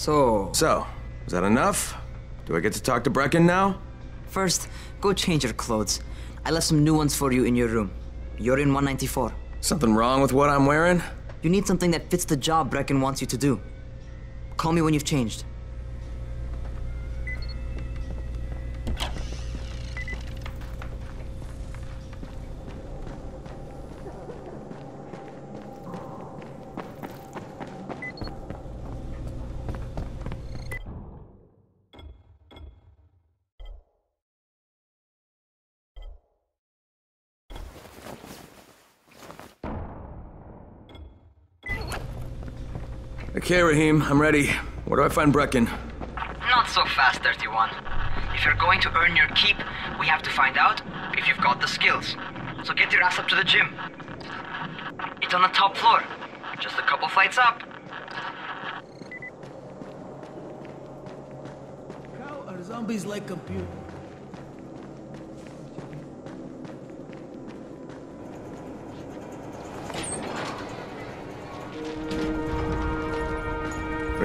So, So, is that enough? Do I get to talk to Brecken now? first, go change your clothes. I left some new ones for you in your room. You're in 194. Something wrong with what I'm wearing? You need something that fits the job Brecken wants you to do. Call me when you've changed. Okay, Rahim, I'm ready. Where do I find Brecken? Not so fast, 31. If you're going to earn your keep, we have to find out if you've got the skills. So get your ass up to the gym. It's on the top floor, just a couple flights up. How are zombies like computers?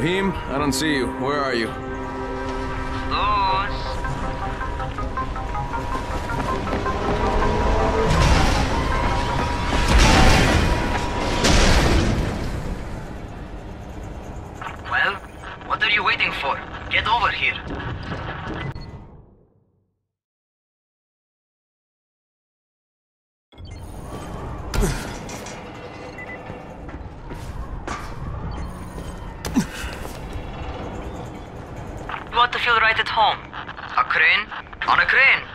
Rahim, I don't see you. Where are you? Those. Well, what are you waiting for? Get over here. At home. A crane on a crane.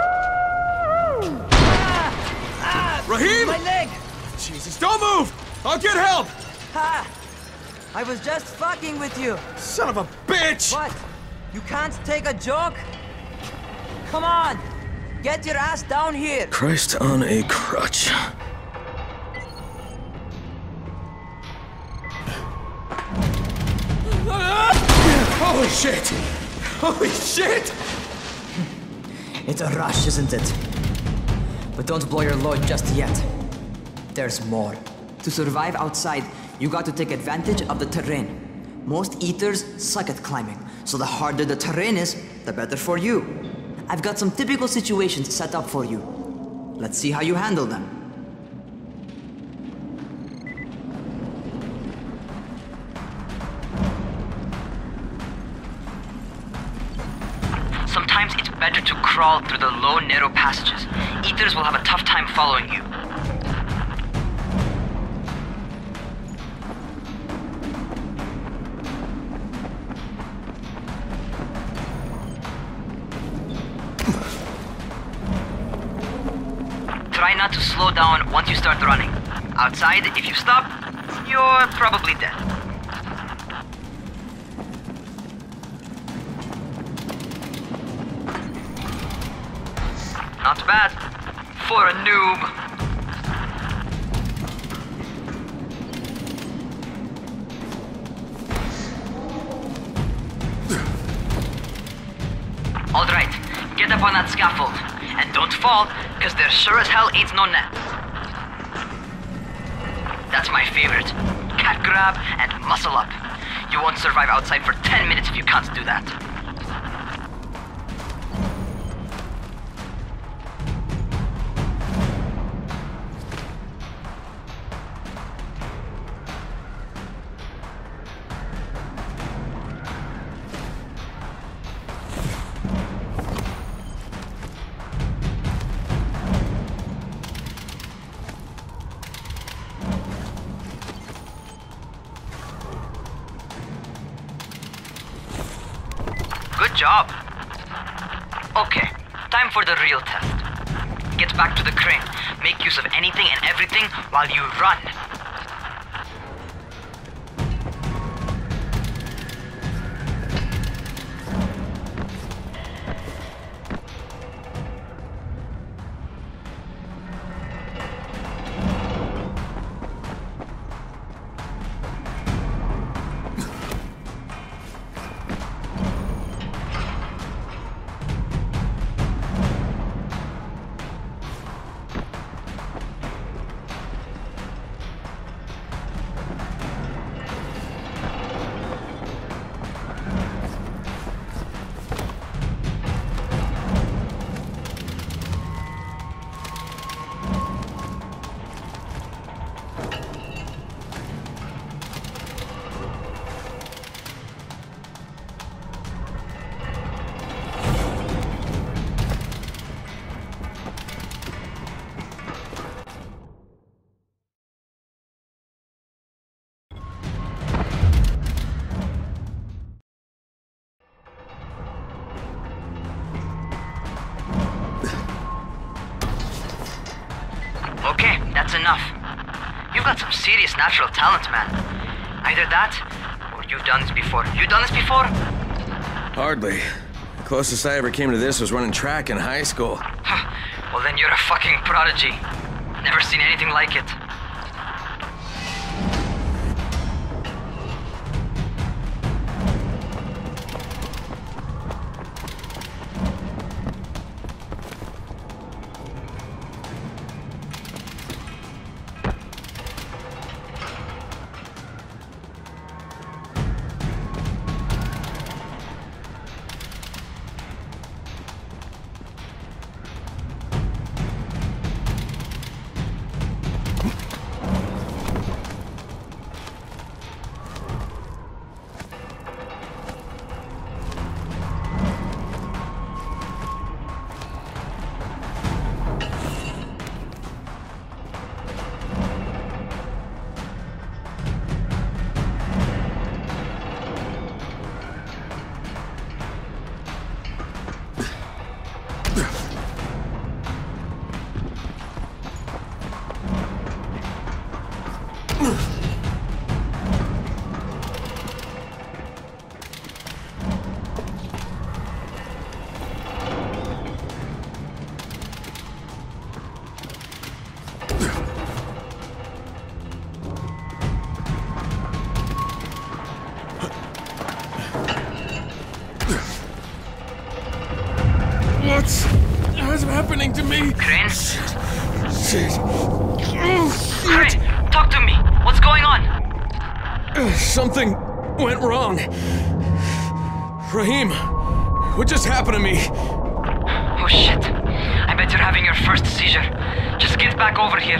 Rahim! My leg! Jesus, don't move! I'll get help! Ha! I was just fucking with you. Son of a bitch! What? You can't take a joke? Come on! Get your ass down here! Christ on a crutch. Holy shit! Holy shit! It's a rush, isn't it? But don't blow your load just yet. There's more. To survive outside, you got to take advantage of the terrain. Most eaters suck at climbing, so the harder the terrain is, the better for you. I've got some typical situations set up for you. Let's see how you handle them. Crawl through the low, narrow passages. Ethers will have a tough time following you. Try not to slow down once you start running. Outside, if you stop, you're probably dead. Not too bad. For a noob. Alright, get up on that scaffold. And don't fall, because there sure as hell ain't no net. That's my favorite. Cat grab and muscle up. You won't survive outside for 10 minutes if you can't do that. Job. Okay, time for the real test. Get back to the crane. Make use of anything and everything while you run. Enough. You've got some serious natural talent, man. Either that, or you've done this before. You done this before? Hardly. The Closest I ever came to this was running track in high school. Well, then you're a fucking prodigy. Never seen anything like it. What's... What's happening to me? Crane? Shit. Oh, Crane, shit. talk to me. What's going on? Something went wrong. Rahim, what just happened to me? Oh shit. I bet you're having your first seizure. Just get back over here.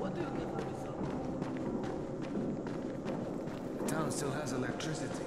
What do you get for yourself? The town still has electricity.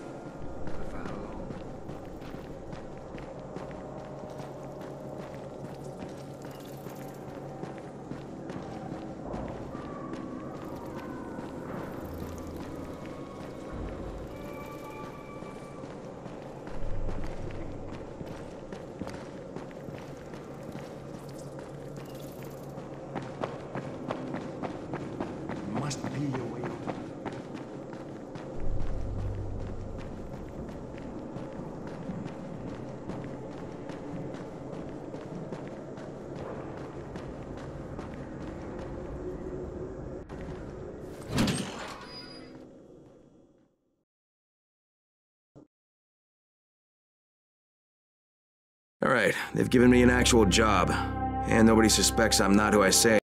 All right, they've given me an actual job. And nobody suspects I'm not who I say